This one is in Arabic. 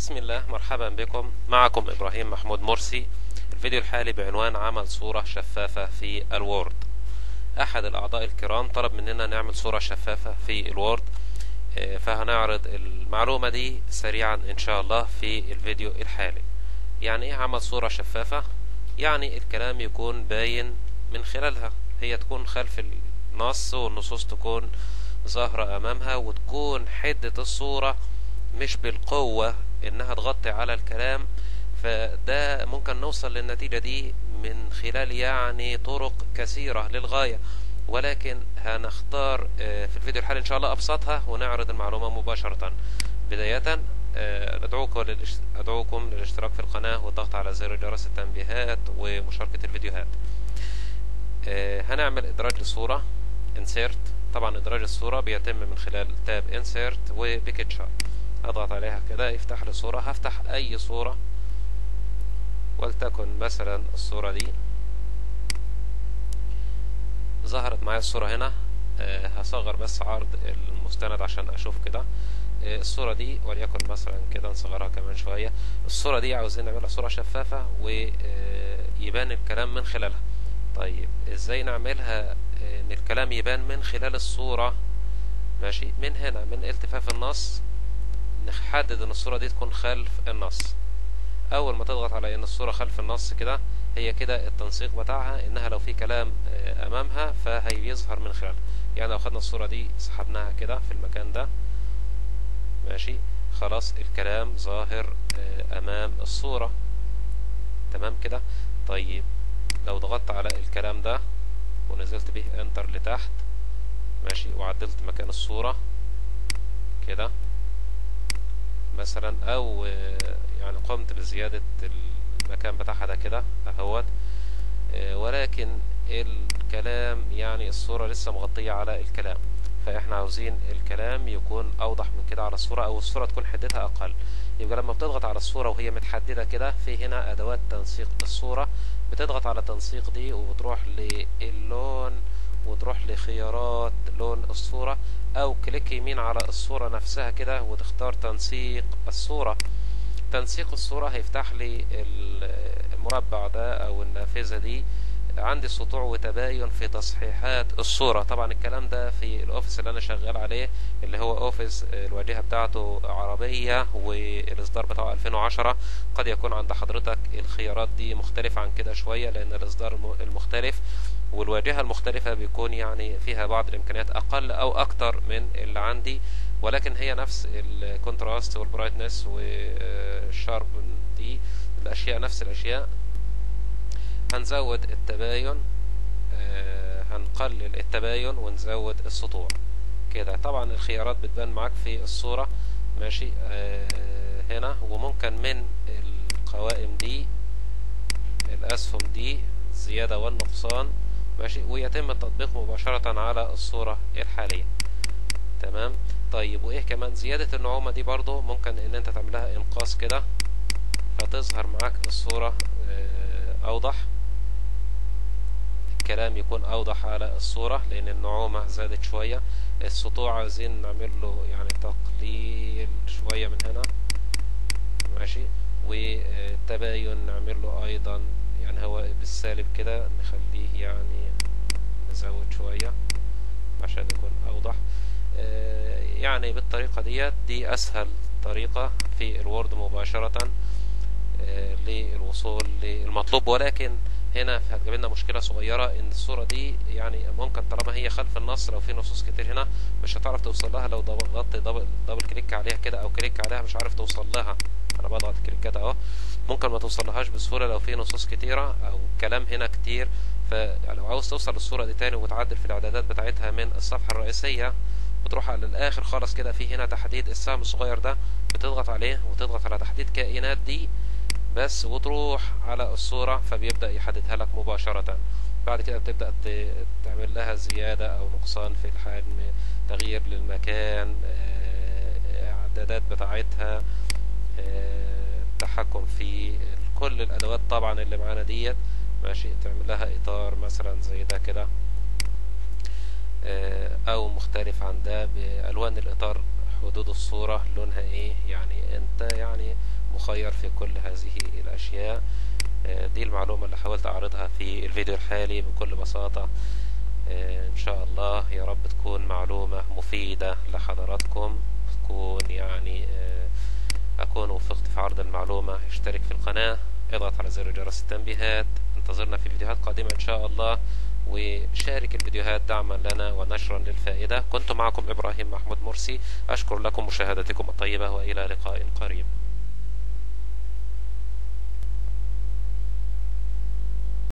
بسم الله مرحبا بكم. معكم إبراهيم محمود مرسي. الفيديو الحالي بعنوان عمل صورة شفافة في ال Word. أحد الأعضاء الكرام طلب مننا نعمل صورة شفافة في ال Word. آه، فهنعرض المعلومة دي سريعا إن شاء الله في الفيديو الحالي. يعني إيه عمل صورة شفافة؟ يعني الكلام يكون باين من خلالها. هي تكون خلف النص والنصوص تكون ظاهرة أمامها وتكون حدة الصورة مش بالقوة إنها تغطي على الكلام فده ممكن نوصل للنتيجة دي من خلال يعني طرق كثيرة للغاية. ولكن هنختار آه، في الفيديو الحالي إن شاء الله أبسطها ونعرض المعلومة مباشرة. بداية آه، أدعوكم للإش- أدعوكم للاشتراك في القناة والضغط على زر جرس التنبيهات ومشاركة الفيديوهات. آه، هنعمل إدراج للصورة insert. طبعا إدراج الصورة بيتم من خلال تاب insert وبيكتشر. أضغط عليها كده يفتح لي صورة. هفتح أي صورة ولتكن مثلا الصورة دي. ظهرت معايا الصورة هنا. آه، هصغر بس عرض المستند عشان أشوف كده. آه، الصورة دي وليكن مثلا كده نصغرها كمان شوية. الصورة دي عاوزين نعملها صورة شفافة ويبان الكلام من خلالها. طيب إزاي نعملها؟ آه، إن الكلام يبان من خلال الصورة. ماشي؟ من هنا من التفاف النص. نحدد إن الصورة دي تكون خلف النص. أول ما تضغط على إن الصورة خلف النص كده هي كده التنسيق بتاعها إنها لو في كلام آه، أمامها فهيظهر من خلالها يعني لو خدنا الصورة دي سحبناها كده في المكان ده. ماشي؟ خلاص الكلام ظاهر آه، أمام الصورة. تمام كده؟ طيب. لو ضغطت على الكلام ده ونزلت به انتر لتحت ماشي؟ وعدلت مكان الصورة كده. مثلا أو يعني قمت بزيادة المكان بتاعها ده كده أهوت. ولكن الكلام يعني الصورة لسه مغطية على الكلام. فإحنا عاوزين الكلام يكون أوضح من كده على الصورة أو الصورة تكون حدتها أقل. يبقى لما بتضغط على الصورة وهي متحددة كده في هنا أدوات تنسيق الصورة. بتضغط على تنسيق دي وبتروح للون وتروح لخيارات لون الصورة. أو click يمين على الصورة نفسها كده وتختار تنسيق الصورة. تنسيق الصورة هيفتح لي ال- المربع ده أو النافذة دي. عندي سطوع وتباين في تصحيحات الصورة. طبعا الكلام ده في ال Office اللي أنا شغال عليه اللي هو Office الواجهة بتاعته عربية والإصدار بتاعه 2010 قد يكون عند حضرتك الخيارات دي مختلفة عن كده شوية لأن الإصدار الم- المختلف. والواجهة المختلفة بيكون يعني فيها بعض الإمكانيات أقل أو أكتر من اللي عندي ولكن هي نفس ال contrast وال brightness وال sharp دي الأشياء نفس الأشياء. هنزود التباين آه، هنقلل التباين ونزود السطوع. كده طبعا الخيارات بتبان معاك في الصورة. ماشي آه، هنا وممكن من القوائم دي الأسهم دي الزيادة والنقصان ماشي؟ ويتم التطبيق مباشرة على الصورة الحالية. تمام؟ طيب وإيه كمان؟ زيادة النعومة دي برضو ممكن إن أنت تعملها إنقاص كده فتظهر معاك الصورة آه، أوضح. الكلام يكون أوضح على الصورة لأن النعومة زادت شوية. السطوع عايزين نعمل له يعني تقليل شوية من هنا. ماشي؟ والتباين نعمل له أيضا يعني هو بالسالب كده نخليه يعني نزود شوية عشان يكون أوضح. آه، يعني بالطريقة ديت دي أسهل طريقة في ال Word مباشرة آه، للوصول للمطلوب. ولكن هنا هتجيب لنا مشكلة صغيرة إن الصورة دي يعني ممكن طالما هي خلف النص لو في نصوص كتير هنا مش هتعرف توصل لها. لو ضغطت double, double click عليها كده أو click عليها مش عارف توصل لها. أنا بضغط كليكات أهو. ممكن ما توصلهاش بسهولة لو في نصوص كتيرة أو كلام هنا كتير. فلو عاوز توصل للصورة دي تاني وتعدل في الإعدادات بتاعتها من الصفحة الرئيسية بتروح على الآخر خالص كده في هنا تحديد السهم الصغير ده بتضغط عليه وتضغط على تحديد كائنات دي بس وتروح على الصورة فبيبدأ يحددها لك مباشرة. بعد كده بتبدأ ت- تعمل لها زيادة أو نقصان في الحجم تغيير للمكان آه، إعدادات بتاعتها آه، تحكم في كل الأدوات طبعا اللي معانا ديت. ماشي تعمل لها إطار مثلا زي ده كده. آه، أو مختلف عن ده بألوان الإطار حدود الصورة لونها إيه يعني أنت يعني مخير في كل هذه الأشياء. آه، دي المعلومة اللي حاولت أعرضها في الفيديو الحالي بكل بساطة. آه، إن شاء الله يا رب تكون معلومة مفيدة لحضراتكم تكون يعني اكون وفقت في عرض المعلومة. اشترك في القناة. اضغط على زر جرس التنبيهات. انتظرنا في فيديوهات قادمة إن شاء الله. وشارك الفيديوهات دعما لنا ونشرا للفائدة. كنت معكم إبراهيم محمود مرسي. أشكر لكم مشاهدتكم الطيبة وإلى لقاء قريب.